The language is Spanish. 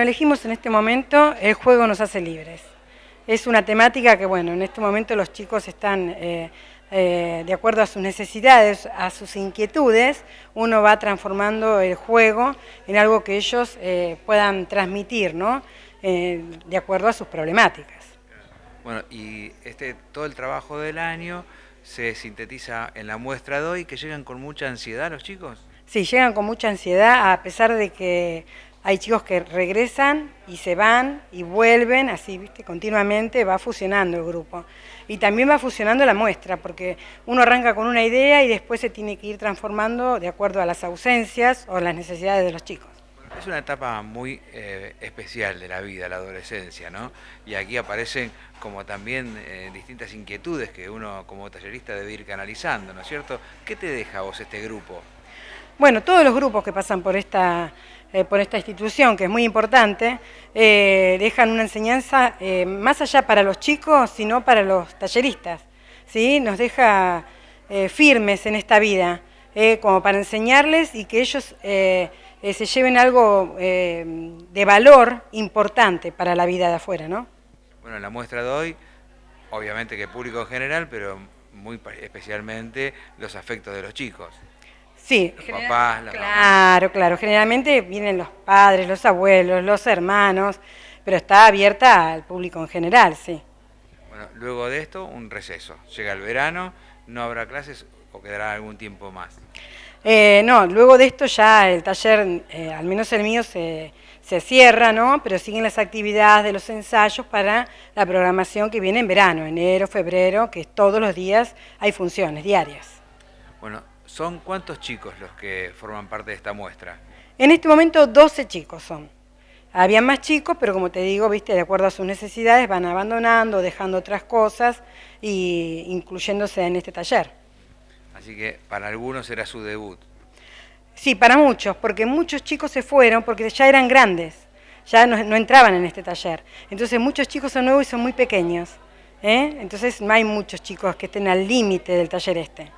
Elegimos en este momento El juego nos hace libres. Es una temática que, bueno, en este momento los chicos están, eh, eh, de acuerdo a sus necesidades, a sus inquietudes, uno va transformando el juego en algo que ellos eh, puedan transmitir, ¿no? de acuerdo a sus problemáticas. Bueno, y este, todo el trabajo del año se sintetiza en la muestra de hoy, que llegan con mucha ansiedad los chicos. Sí, llegan con mucha ansiedad, a pesar de que hay chicos que regresan y se van y vuelven, así, ¿viste? continuamente va fusionando el grupo. Y también va fusionando la muestra, porque uno arranca con una idea y después se tiene que ir transformando de acuerdo a las ausencias o las necesidades de los chicos. Es una etapa muy eh, especial de la vida, la adolescencia, ¿no? Y aquí aparecen como también eh, distintas inquietudes que uno como tallerista debe ir canalizando, ¿no es cierto? ¿Qué te deja vos este grupo? Bueno, todos los grupos que pasan por esta, eh, por esta institución, que es muy importante, eh, dejan una enseñanza eh, más allá para los chicos, sino para los talleristas. ¿sí? Nos deja firmes en esta vida, como para enseñarles y que ellos se lleven algo de valor importante para la vida de afuera. ¿no? Bueno, la muestra de hoy, obviamente que público en general, pero muy especialmente los afectos de los chicos. Sí, claro, claro. Generalmente vienen los padres, los abuelos, los hermanos, pero está abierta al público en general, sí. Bueno, luego de esto, un receso. Llega el verano, ¿no habrá clases o quedará algún tiempo más? Eh, no, luego de esto ya el taller, eh, al menos el mío, se, se cierra, ¿no? Pero siguen las actividades de los ensayos para la programación que viene en verano, enero, febrero, que todos los días hay funciones diarias. Bueno, ¿Son cuántos chicos los que forman parte de esta muestra? En este momento 12 chicos son. Había más chicos, pero como te digo, viste, de acuerdo a sus necesidades van abandonando, dejando otras cosas y incluyéndose en este taller. Así que para algunos era su debut. Sí, para muchos, porque muchos chicos se fueron porque ya eran grandes, ya no, entraban en este taller. Entonces muchos chicos son nuevos y son muy pequeños. ¿eh? Entonces no hay muchos chicos que estén al límite del taller este.